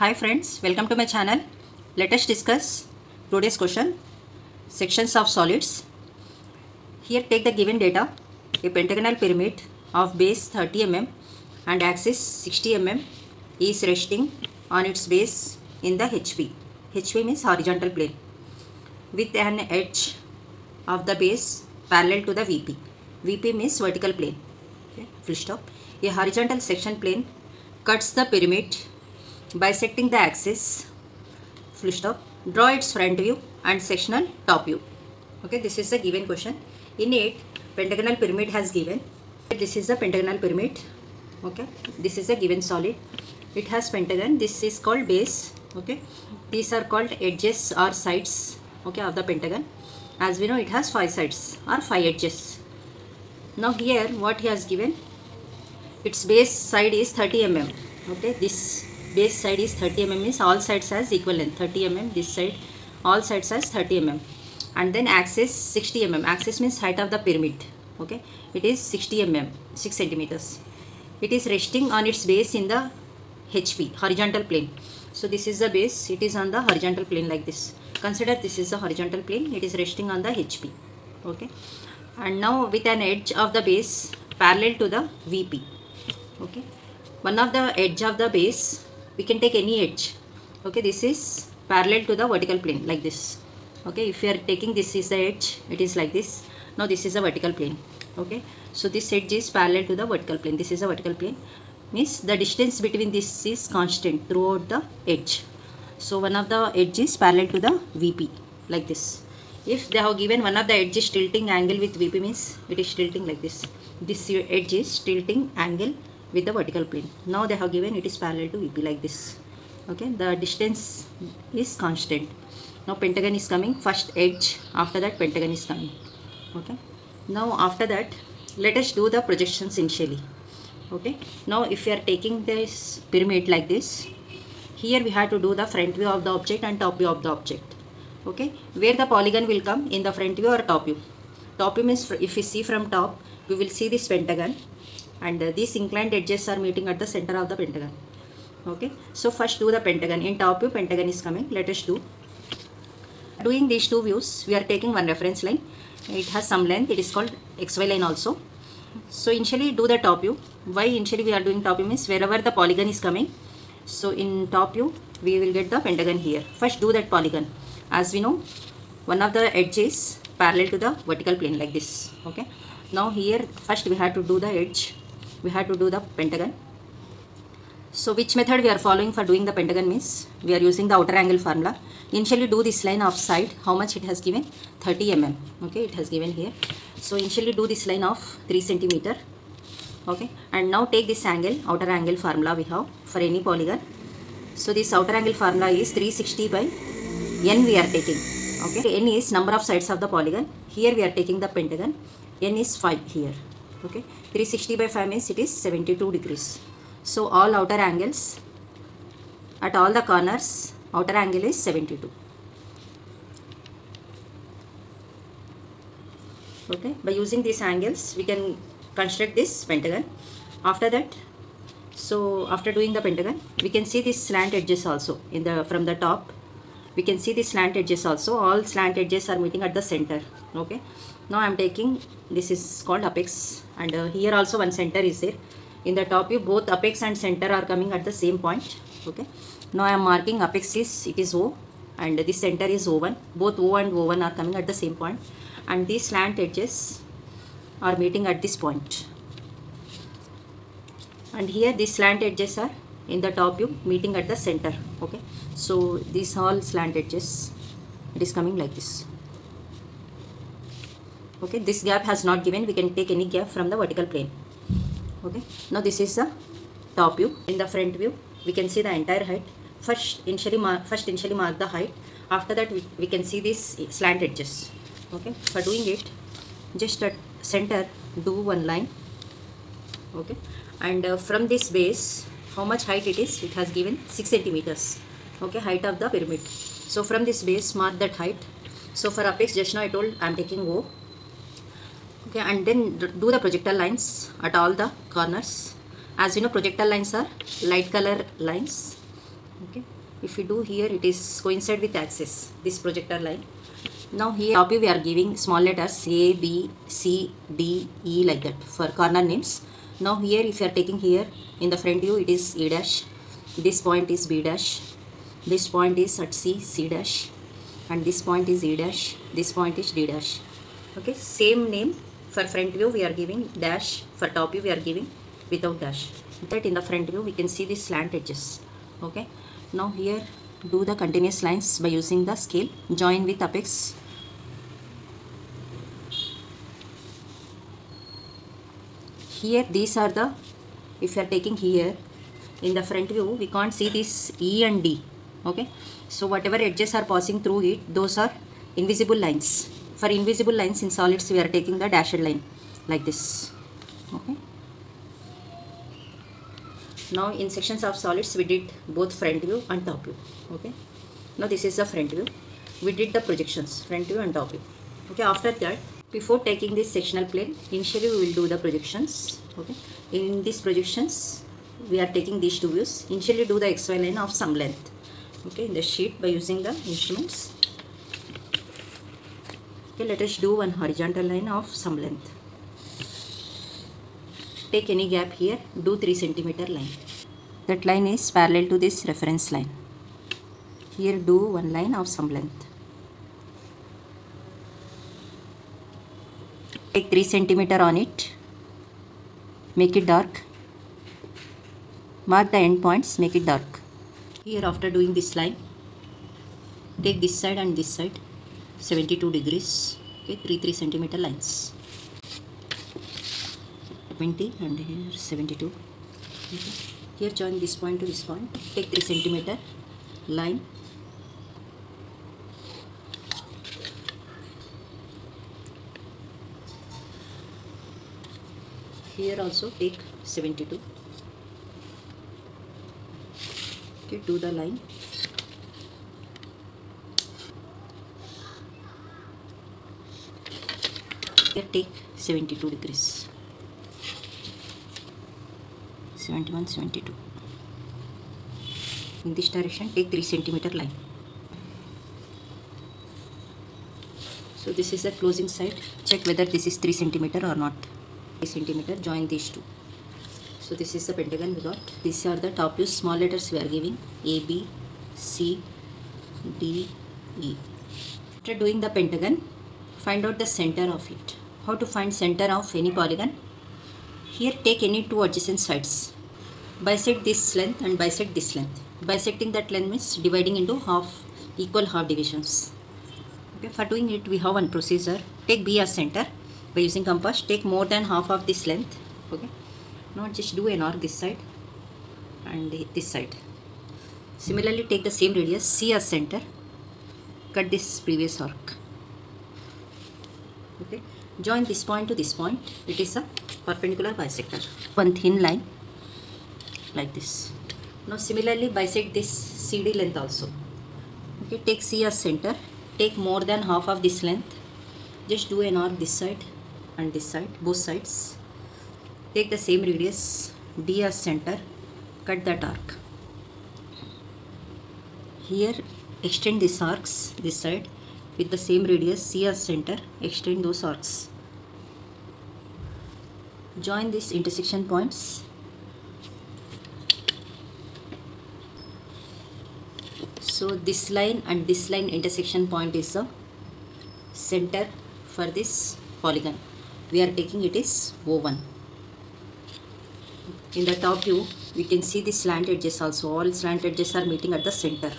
Hi friends, welcome to my channel. Let us discuss today's question sections of solids. Here take the given data a pentagonal pyramid of base 30 mm and axis 60 mm is resting on its base in the HP. HP means horizontal plane with an edge of the base parallel to the VP. VP means vertical plane. Okay, full stop. A horizontal section plane cuts the pyramid bisecting the axis. Full stop. Draw its front view and sectional top view. Okay, this is the given question. In it, pentagonal pyramid has given. This is the pentagonal pyramid. Okay, this is a given solid. It has pentagon. This is called base. Okay, these are called edges or sides. Okay, of the pentagon. As we know, it has five sides or five edges. Now here, what he has given? Its base side is 30 mm. Okay, this base side is 30 mm means all sides has equal length 30 mm. This side, all sides has 30 mm. And then axis 60 mm. Axis means height of the pyramid. Okay, it is 60 mm, 6 centimeters. It is resting on its base in the HP, horizontal plane. So this is the base, it is on the horizontal plane like this. Consider this is the horizontal plane, it is resting on the HP. Okay, and now with an edge of the base parallel to the VP. Okay, one of the edge of the base, we can take any edge. Okay, this is parallel to the vertical plane like this. Okay, if you are taking this is the edge, it is like this. Now this is a vertical plane. Okay, so this edge is parallel to the vertical plane. This is a vertical plane means the distance between this is constant throughout the edge. So one of the edge is parallel to the VP like this. If they have given one of the edge is tilting angle with VP means it is tilting like this. This edge is tilting angle with the vertical plane. Now they have given it is parallel to VP like this. Okay, the distance is constant. Now pentagon is coming first edge after that pentagon is coming. Okay, now after that let us do the projections initially okay now if we are taking this pyramid like this here we have to do the front view of the object and top view of the object okay where the polygon will come in the front view or top view top view means if we see from top we will see this pentagon and uh, these inclined edges are meeting at the center of the pentagon. Okay? So first do the pentagon. In top view pentagon is coming. Let us do. Doing these two views we are taking one reference line. It has some length. It is called xy line also. So initially do the top view. Why initially we are doing top view means wherever the polygon is coming. So in top view we will get the pentagon here. First do that polygon. As we know one of the edges parallel to the vertical plane like this. Okay? Now here first we have to do the edge we have to do the pentagon. So which method we are following for doing the pentagon means we are using the outer angle formula. Initially do this line of side how much it has given? 30 mm okay it has given here. So initially do this line of 3 centimeter. Okay and now take this angle outer angle formula we have for any polygon. So this outer angle formula is 360 by n we are taking. Okay n is number of sides of the polygon. Here we are taking the pentagon. N is 5 here okay? 360 by 5 means it is 72 degrees. So all outer angles at all the corners outer angle is 72 okay? By using these angles we can construct this pentagon. After that so after doing the pentagon we can see these slant edges also in the from the top we can see the slant edges also. All slant edges are meeting at the center. Okay? Now i'm taking this is called apex. And uh, here also one center is there. In the top view both apex and center are coming at the same point. Okay? Now i am marking apex is it is o. And this center is o1 both o and o1 are coming at the same point. And these slant edges are meeting at this point. And here these slant edges are in the top view meeting at the center. Okay so these all slant edges it is coming like this. Okay this gap has not given we can take any gap from the vertical plane. Okay now this is the top view. In the front view we can see the entire height. First initially mark first initially mark the height. After that we, we can see these slant edges. Okay for doing it just at center do one line. Okay and uh, from this base how much height it is? It has given 6 centimeters okay height of the pyramid. So from this base mark that height. So for apex just now i told i'm taking o. Okay and then do the projector lines at all the corners. As you know projector lines are light color lines. Okay if we do here it is coincide with axis this projector line. Now here top we are giving small letters a b c d e like that for corner names. Now here if you are taking here in the front view it is e dash. This point is b dash this point is at c c dash. And this point is e dash. This point is d dash. Okay same name for front view we are giving dash. For top view we are giving without dash. That in the front view we can see the slant edges. Okay now here do the continuous lines by using the scale. Join with apex. Here these are the if you are taking here in the front view we can't see this E and D okay? So whatever edges are passing through it those are invisible lines. For invisible lines in solids we are taking the dashed line like this. Okay? Now in sections of solids we did both front view and top view. Okay? Now this is the front view. We did the projections front view and top view. Okay? After that before taking this sectional plane initially we will do the projections. Okay? In these projections we are taking these two views. Initially do the xy line of some length okay in the sheet by using the instruments. Okay let us do one horizontal line of some length. Take any gap here do 3 centimeter line. That line is parallel to this reference line. Here do one line of some length. Take 3 centimeter on it. Make it dark. Mark the end points make it dark here after doing this line take this side and this side 72 degrees okay 3 3 centimeter lines 20 and here 72 okay. here join this point to this point take 3 centimeter line here also take 72 okay do the line here take 72 degrees 71 72 in this direction take 3 centimeter line so this is the closing side check whether this is 3 centimeter or not 3 centimeter join these two so this is the pentagon we got. These are the top views. Small letters we are giving. A b c d e. After doing the pentagon find out the center of it. How to find center of any polygon? Here take any two adjacent sides. Bisect this length and bisect this length. Bisecting that length means dividing into half equal half divisions. Okay for doing it we have one procedure. Take b as center. By using compass take more than half of this length. Okay now just do an arc this side and this side. Similarly take the same radius c as center cut this previous arc okay? Join this point to this point. It is a perpendicular bisector. One thin line like this. Now similarly bisect this cd length also. Okay? Take c as center. Take more than half of this length. Just do an arc this side and this side both sides take the same radius d as center cut that arc here extend these arcs this side with the same radius c as center extend those arcs. Join these intersection points. So this line and this line intersection point is the center for this polygon. We are taking it is o1 in the top view we can see the slant edges also. All slant edges are meeting at the center.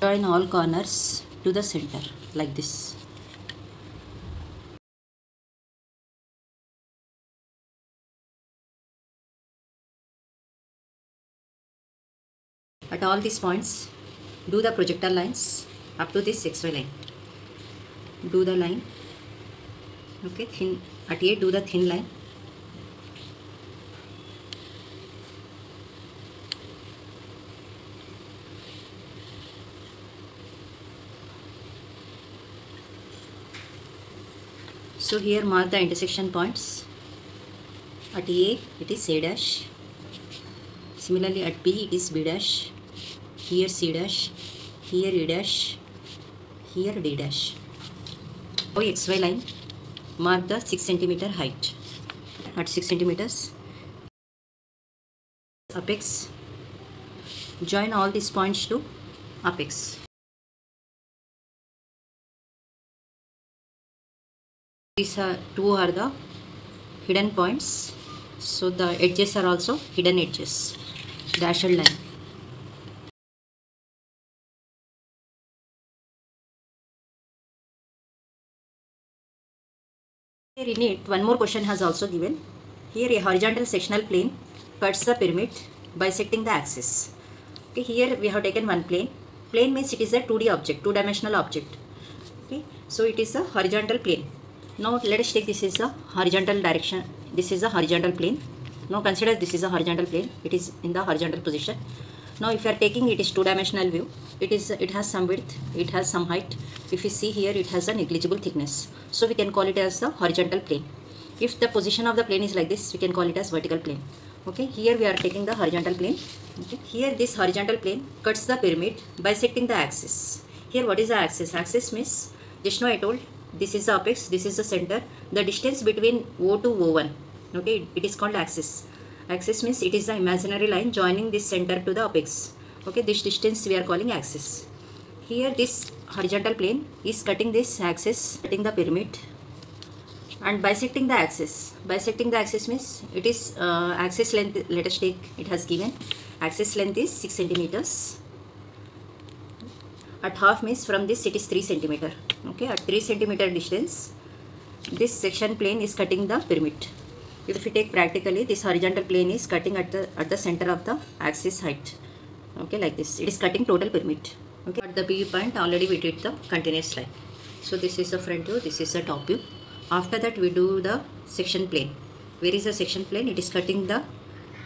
Join all corners to the center like this. At all these points do the projector lines up to this xy line. Do the line. Okay thin हटिए do the thin line so here mark the intersection points at A it is C dash similarly at B it is B dash here C dash here E dash here D dash O X Y line mark the 6 centimeter height at 6 centimeters apex join all these points to apex these are two are the hidden points so the edges are also hidden edges dashed line here in it one more question has also given. Here a horizontal sectional plane cuts the pyramid bisecting the axis. Okay here we have taken one plane. Plane means it is a 2d object two dimensional object. Okay so it is a horizontal plane. Now let us take this is a horizontal direction. This is a horizontal plane. Now consider this is a horizontal plane. It is in the horizontal position now if you are taking it is two dimensional view it is it has some width it has some height. If you see here it has a negligible thickness. So we can call it as the horizontal plane. If the position of the plane is like this we can call it as vertical plane. Okay here we are taking the horizontal plane. Okay here this horizontal plane cuts the pyramid bisecting the axis. Here what is the axis? Axis means just now i told this is the apex this is the center. The distance between o to o1 okay it is called axis axis means it is the imaginary line joining this center to the apex. Okay this distance we are calling axis. Here this horizontal plane is cutting this axis cutting the pyramid and bisecting the axis. Bisecting the axis means it is uh, axis length let us take it has given. Axis length is 6 centimeters. At half means from this it is 3 centimeter. Okay at 3 centimeter distance this section plane is cutting the pyramid if we take practically this horizontal plane is cutting at the at the center of the axis height. Okay like this. It is cutting total pyramid. Okay at the p point already we did the continuous line. So this is the front view this is the top view. After that we do the section plane. Where is the section plane? It is cutting the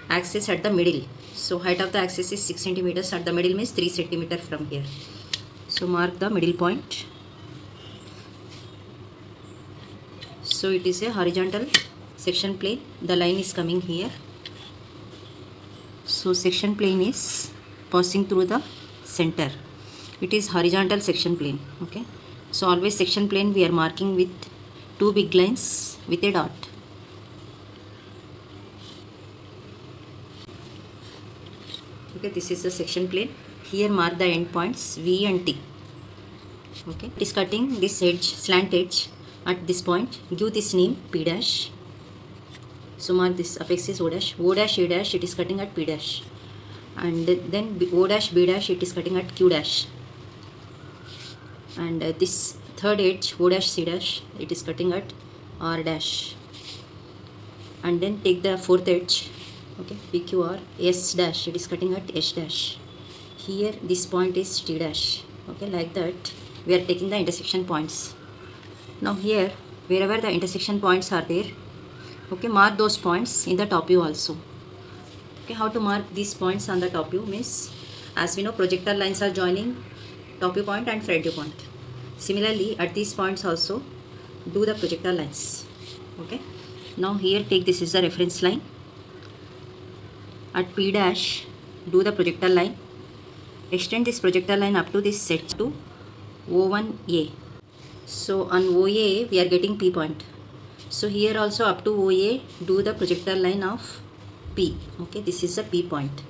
axis at the middle. So height of the axis is 6 centimeters. At the middle means 3 centimeter from here. So mark the middle point. So it is a horizontal section plane. The line is coming here. So section plane is passing through the center. It is horizontal section plane okay? So always section plane we are marking with two big lines with a dot. Okay this is the section plane. Here mark the end points v and t. Okay? It is cutting this edge slant edge at this point. Give this name p dash so mark this apex is o dash o dash a dash it is cutting at p dash. And then O dash b dash it is cutting at q dash. And uh, this third edge o dash c dash it is cutting at r dash. And then take the fourth edge okay pqr s dash it is cutting at s dash. Here this point is t dash okay like that we are taking the intersection points. Now here wherever the intersection points are there okay mark those points in the top view also. Okay how to mark these points on the top view means as we know projector lines are joining top view point and front view point. Similarly at these points also do the projector lines. Okay now here take this is the reference line. At p dash do the projector line. Extend this projector line up to this set to o1a so on oa we are getting p point so here also up to oa do the projector line of p. Okay this is a p point.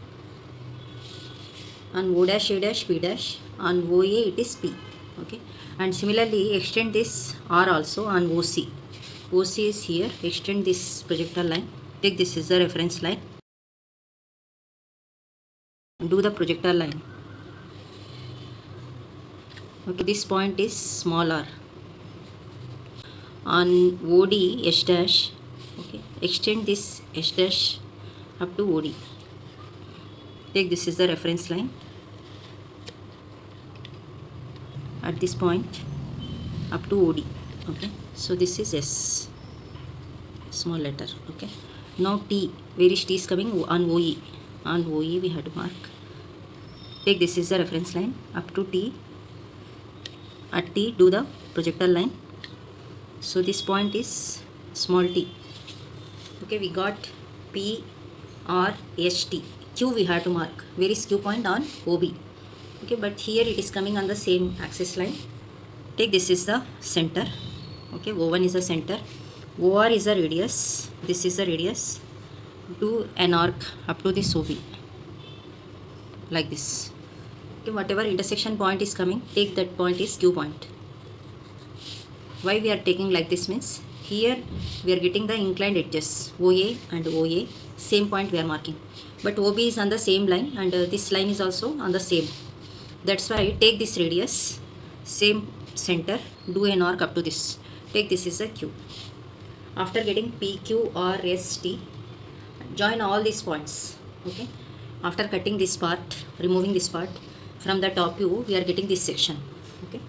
On o dash a dash p dash on oa it is p. Okay. And similarly extend this r also on oc oc is here. Extend this projector line. Take this is the reference line. Do the projector line. Okay this point is small r on OD S dash okay extend this S dash up to OD take this is the reference line. At this point up to OD okay. So this is S small letter okay. Now T where is T is coming? On OE on OE we had to mark. Take this is the reference line up to T. At T do the projector line so this point is small t. Okay we got p r s t. Q we have to mark. Where is q point? On ob okay but here it is coming on the same axis line. Take this is the center. Okay o1 is the center. Or is the radius. This is the radius. Do an arc up to this ob like this. Okay whatever intersection point is coming take that point is q point why we are taking like this means here we are getting the inclined edges oa and oa same point we are marking. But ob is on the same line and uh, this line is also on the same. That's why take this radius same center do an arc up to this. Take this is a q. After getting pq or st join all these points okay? After cutting this part removing this part from the top view we are getting this section okay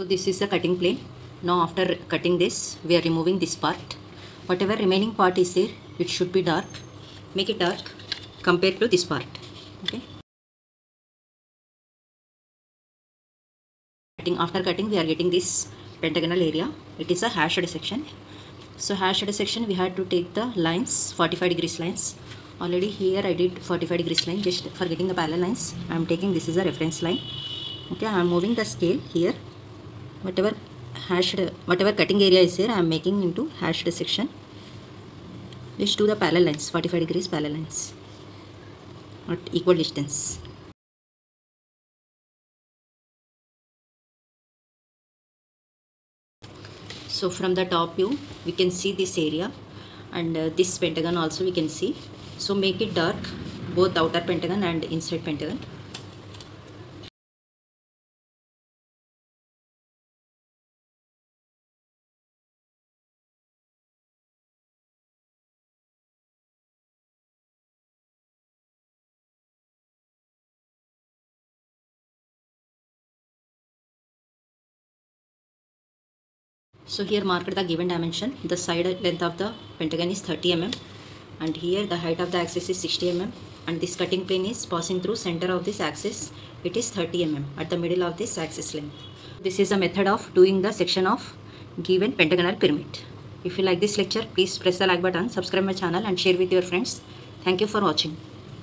so this is the cutting plane. Now after cutting this we are removing this part. Whatever remaining part is there it should be dark. Make it dark compared to this part okay? Cutting after cutting we are getting this pentagonal area. It is a hashed section. So hashed section we had to take the lines 45 degrees lines. Already here I did 45 degrees line just for getting the parallel lines. I am taking this is a reference line. Okay I am moving the scale here whatever hashed whatever cutting area is here I am making into hashed section just do the parallel lines 45 degrees parallel lines at equal distance. So from the top view we can see this area and uh, this pentagon also we can see. So make it dark both outer pentagon and inside pentagon So here marked the given dimension. The side length of the pentagon is 30 mm and here the height of the axis is 60 mm and this cutting plane is passing through center of this axis. It is 30 mm at the middle of this axis length. This is a method of doing the section of given pentagonal pyramid. If you like this lecture, please press the like button, subscribe my channel and share with your friends. Thank you for watching.